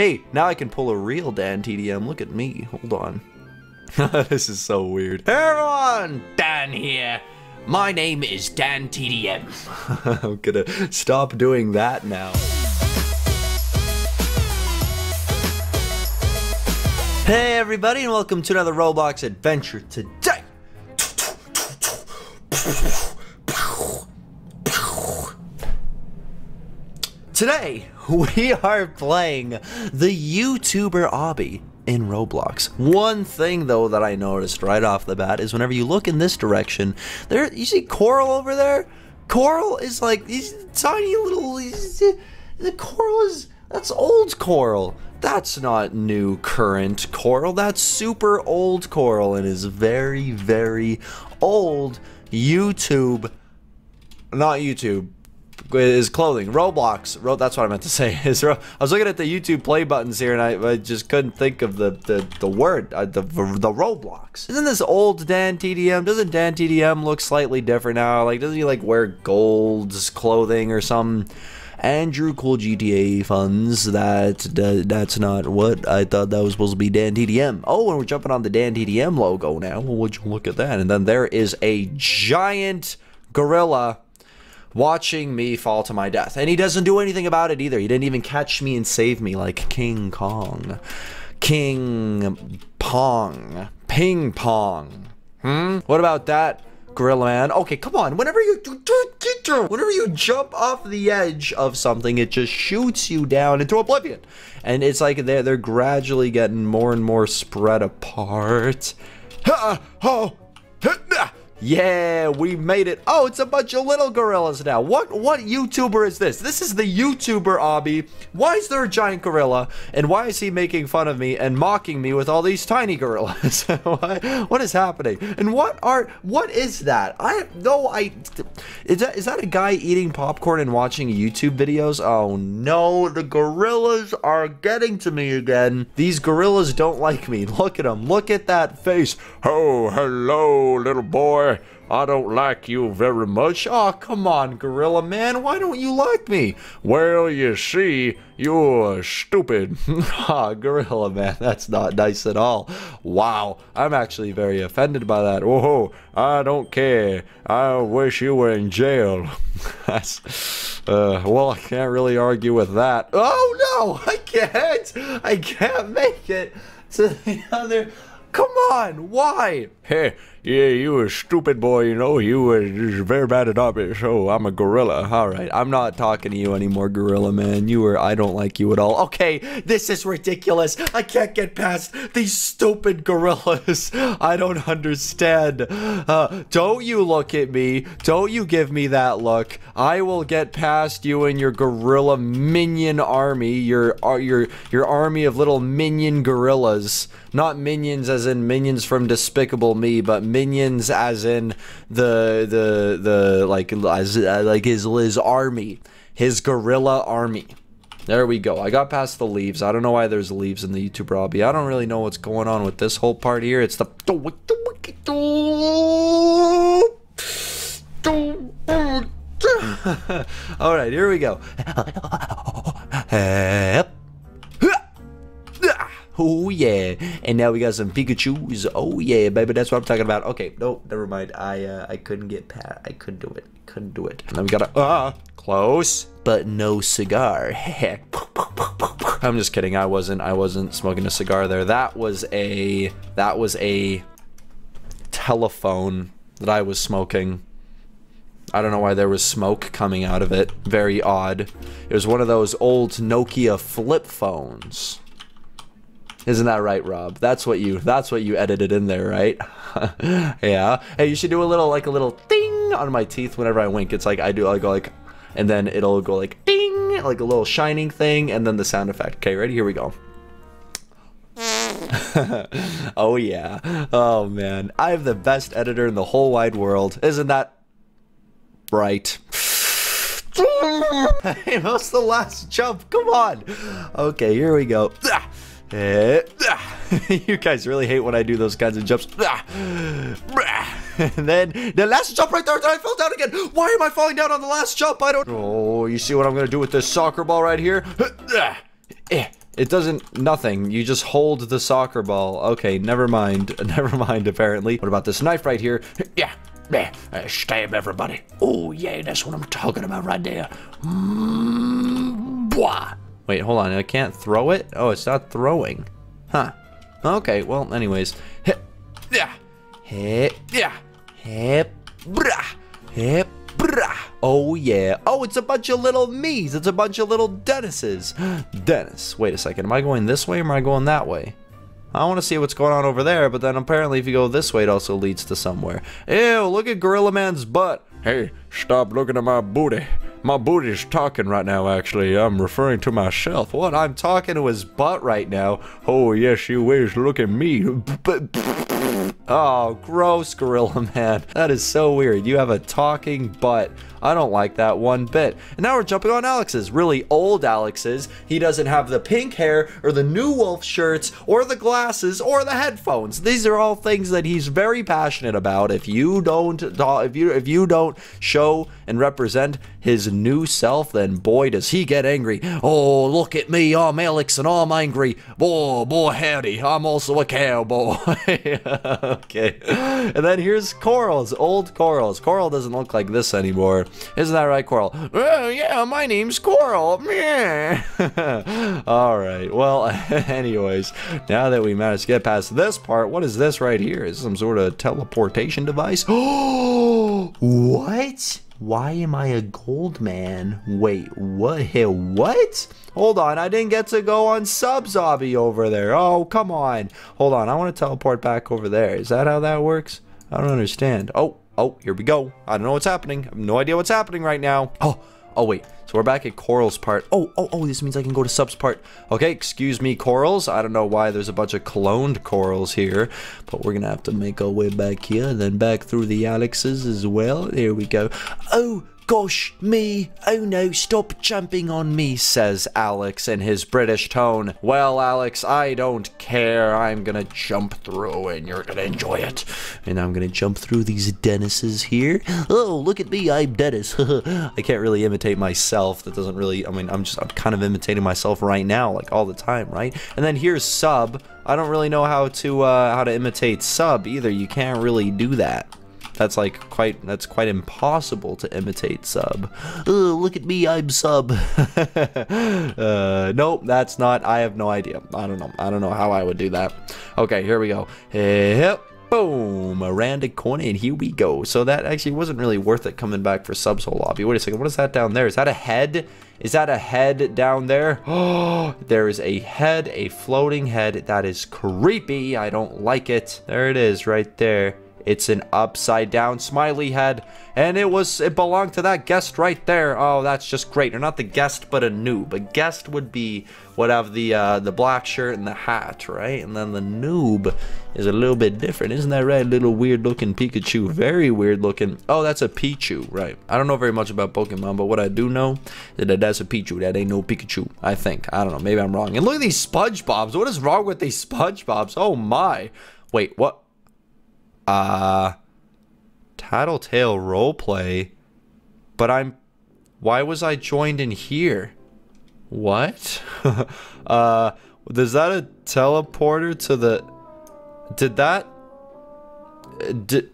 Hey, now I can pull a real Dan TDM. Look at me. Hold on. this is so weird. Hey everyone, Dan here. My name is Dan TDM. I'm gonna stop doing that now. Hey everybody and welcome to another Roblox adventure today. Today, we are playing the YouTuber Obby in Roblox. One thing though that I noticed right off the bat is whenever you look in this direction, there you see Corl over there? Corl is like these tiny little the Corl is that's old Corl. That's not new current Corl. That's super old Corl and is very very old YouTube not YouTube is clothing. Roblox. Ro that's what I meant to say. Is I was looking at the YouTube play buttons here, and I, I just couldn't think of the the, the word. Uh, the the Roblox. Isn't this old Dan TDM? Doesn't Dan TDM look slightly different now? Like, doesn't he like wear gold's clothing or some? Andrew Cool GTA funds. That, that that's not what I thought that was supposed to be Dan TDM. Oh, and we're jumping on the Dan TDM logo now. Well, would you look at that? And then there is a giant gorilla watching me fall to my death. And he doesn't do anything about it either. He didn't even catch me and save me like King Kong. King Pong. Ping Pong. Hmm? What about that? Gorilla Man. Okay, come on. Whenever you do whenever you jump off the edge of something, it just shoots you down into oblivion. And it's like they're they're gradually getting more and more spread apart. Ha! Oh! Yeah, we made it. Oh, it's a bunch of little gorillas now. What what YouTuber is this? This is the YouTuber Obby. Why is there a giant gorilla? And why is he making fun of me and mocking me with all these tiny gorillas? what, what is happening? And what are what is that? I no I is that is that a guy eating popcorn and watching YouTube videos? Oh no, the gorillas are getting to me again. These gorillas don't like me. Look at them. Look at that face. Oh, hello, little boy. I don't like you very much. Oh, come on, Gorilla Man. Why don't you like me? Well, you see, you're stupid. ah, Gorilla Man, that's not nice at all. Wow, I'm actually very offended by that. Whoa, I don't care. I wish you were in jail. that's, uh, well, I can't really argue with that. Oh, no, I can't. I can't make it to the other... Come on, why? Hey, yeah, you a stupid boy, you know, you were very bad at it, so I'm a gorilla. Alright, I'm not talking to you anymore, gorilla man. You were, I don't like you at all. Okay, this is ridiculous. I can't get past these stupid gorillas. I don't understand. Uh, don't you look at me. Don't you give me that look. I will get past you and your gorilla minion army, your, uh, your, your army of little minion gorillas. Not minions as in minions from Despicable Me, but minions as in the the the like as uh, like his his army, his gorilla army. There we go. I got past the leaves. I don't know why there's leaves in the YouTube lobby. I don't really know what's going on with this whole part here. It's the All right, here we go. Oh yeah. And now we got some Pikachu's. Oh yeah, baby. That's what I'm talking about. Okay, no, never mind. I uh, I couldn't get pat. I couldn't do it. Couldn't do it. And then we got a ah close, but no cigar. I'm just kidding. I wasn't. I wasn't smoking a cigar there. That was a. That was a telephone that I was smoking. I don't know why there was smoke coming out of it. Very odd. It was one of those old Nokia flip phones. Isn't that right, Rob? That's what you that's what you edited in there, right? yeah. Hey, you should do a little like a little ding on my teeth whenever I wink. It's like I do I go like and then it'll go like ding like a little shining thing and then the sound effect. Okay, ready? Here we go. oh yeah. Oh man. I have the best editor in the whole wide world. Isn't that right? hey, what's the last jump? Come on. Okay, here we go. Ah. you guys really hate when I do those kinds of jumps. and then the last jump right there, I fell down again. Why am I falling down on the last jump? I don't. Oh, you see what I'm gonna do with this soccer ball right here? It doesn't, nothing. You just hold the soccer ball. Okay, never mind. Never mind, apparently. What about this knife right here? Yeah, yeah, uh, stab everybody. Oh, yeah, that's what I'm talking about right there. Mm, blah. Wait, hold on. I can't throw it? Oh, it's not throwing. Huh. Okay, well, anyways. Hip, yeah, hip, yeah, hip, brah, hip, brah. Oh, yeah. Oh, it's a bunch of little me's. It's a bunch of little Denises. Denis, wait a second. Am I going this way or am I going that way? I want to see what's going on over there, but then apparently if you go this way, it also leads to somewhere. Ew, look at Gorilla Man's butt. Hey, stop looking at my booty. My booty's talking right now, actually. I'm referring to myself. What? I'm talking to his butt right now. Oh, yes, you wish. Look at me. Oh, gross, Gorilla Man. That is so weird. You have a talking butt. I don't like that one bit. And now we're jumping on Alex's, really old Alex's. He doesn't have the pink hair or the new wolf shirts or the glasses or the headphones. These are all things that he's very passionate about. If you don't if you if you don't show and represent his new self, then boy does he get angry. Oh, look at me, I'm Alex and I'm angry. Boy, boy howdy, I'm also a cowboy. okay. And then here's Corl's, old Corl's. Corl doesn't look like this anymore. Isn't that right, Corl? Well, yeah, my name's Corl. All right. Well, anyways, now that we managed to get past this part, what is this right here? Is some sort of teleportation device? Oh, what? Why am I a gold man? Wait, what? What? Hold on, I didn't get to go on Sub over there. Oh, come on. Hold on, I want to teleport back over there. Is that how that works? I don't understand. Oh, Oh, here we go. I don't know what's happening. I have no idea what's happening right now. Oh, oh wait. So we're back at Corl's part. Oh, oh, oh, this means I can go to Sub's part. Okay, excuse me, Corls. I don't know why there's a bunch of cloned Corls here, but we're gonna have to make our way back here then back through the Alexes as well. Here we go. Oh, Gosh, me! Oh no, stop jumping on me, says Alex in his British tone. Well, Alex, I don't care. I'm gonna jump through and you're gonna enjoy it. And I'm gonna jump through these Denises here. Oh, look at me, I'm Denis. I can't really imitate myself. That doesn't really, I mean, I'm just, I'm kind of imitating myself right now, like all the time, right? And then here's Sub. I don't really know how to, uh, how to imitate Sub either. You can't really do that. That's like quite that's quite impossible to imitate sub. Look at me, I'm sub. uh, nope, that's not. I have no idea. I don't know. I don't know how I would do that. Okay, here we go. Yep. Boom, Miranda coin, and here we go. So that actually wasn't really worth it coming back for subs whole lobby. Wait a second, what is that down there? Is that a head? Is that a head down there? Oh, there is a head, a floating head. That is creepy. I don't like it. There it is right there. It's an upside down smiley head, and it was it belonged to that guest right there. Oh, that's just great. You're not the guest, but a noob. A guest would be would have the uh, the black shirt and the hat, right? And then the noob is a little bit different, isn't that right? Little weird looking Pikachu, very weird looking. Oh, that's a Pichu, right? I don't know very much about Pokemon, but what I do know is that that's a Pichu. That ain't no Pikachu. I think. I don't know. Maybe I'm wrong. And look at these SpongeBob's. What is wrong with these SpongeBob's? Oh my. Wait, what? Uh, Tattletail roleplay, but I'm, why was I joined in here? What? uh, is that a teleporter to the, did that, did,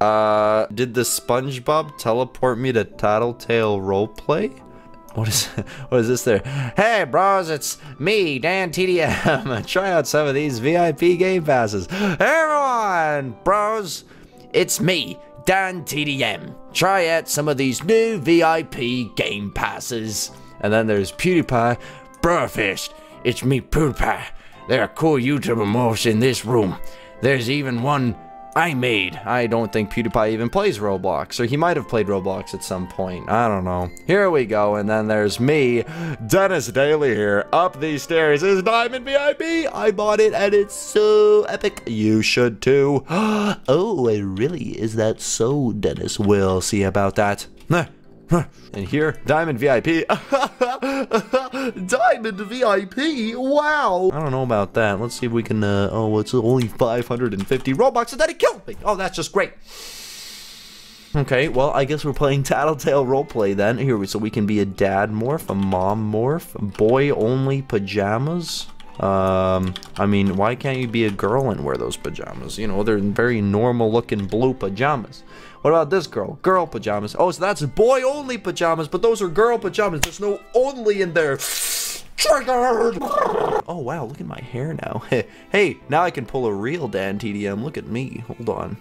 uh, did the SpongeBob teleport me to Tattletail roleplay? What is what is this there? Hey bros, it's me, Dan TDM. Try out some of these VIP game passes. Hey everyone, bros, it's me, Dan TDM. Try out some of these new VIP game passes. And then there's PewDiePie. Brofist, it's me, PewDiePie. There are cool YouTuber morphs in this room. There's even one I made. I don't think PewDiePie even plays Roblox, or he might have played Roblox at some point. I don't know. Here we go, and then there's me, Denis Daily here. Up these stairs is Diamond VIP. I bought it, and it's so epic. You should too. oh, it really is that so, Denis? We'll see about that. And here, Diamond VIP. Diamond VIP? Wow. I don't know about that. Let's see if we can, uh, oh, it's only 550 Robux and then it killed me. Oh, that's just great. Okay, well, I guess we're playing Tattletail roleplay then. Here, we so we can be a dad morph, a mom morph, boy only pajamas. Um, I mean, why can't you be a girl and wear those pajamas? You know, they're very normal looking blue pajamas. What about this girl? Girl pajamas. Oh, so that's boy only pajamas, but those are girl pajamas. There's no only in there. Triggered! Oh, wow, look at my hair now. hey, now I can pull a real Dan TDM. Look at me. Hold on.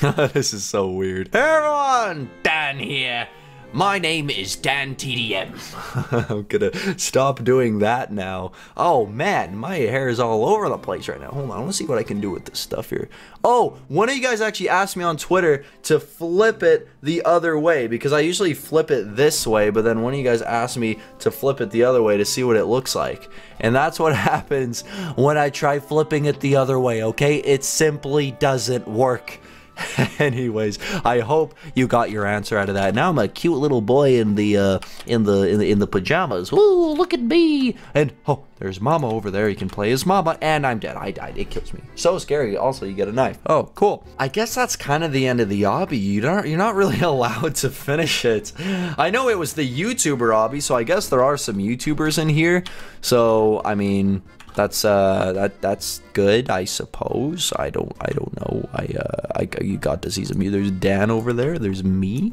this is so weird. Hey everyone, Dan here. My name is Dan TDM. I'm gonna stop doing that now. Oh man, my hair is all over the place right now. Hold on, let's see what I can do with this stuff here. Oh, one of you guys actually asked me on Twitter to flip it the other way because I usually flip it this way, but then one of you guys asked me to flip it the other way to see what it looks like. And that's what happens when I try flipping it the other way, okay? It simply doesn't work. Anyways, I hope you got your answer out of that. Now I'm a cute little boy in the uh, in the in the in the pajamas. Ooh, look at me! And oh, there's Mama over there. You can play as Mama, and I'm dead. I died. It kills me. So scary. Also, you get a knife. Oh, cool. I guess that's kind of the end of the obby. You don't. You're not really allowed to finish it. I know it was the YouTuber obby, so I guess there are some YouTubers in here. So I mean, that's uh that that's good i suppose. I don't i don't know. I uh i you got to see some there's dan over there. There's me.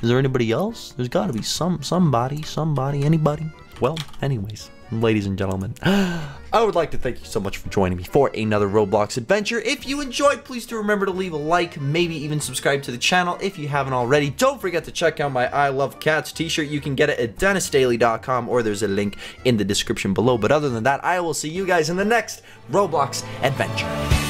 Is there anybody else? There's got to be some somebody somebody anybody. Well anyways ladies and gentlemen, I would like to thank you so much for joining me for another Roblox adventure. If you enjoyed, please do remember to leave a like, maybe even subscribe to the channel if you haven't already. Don't forget to check out my I Love Cats t-shirt. You can get it at DenisDaily.com or there's a link in the description below. But other than that, I will see you guys in the next Roblox adventure.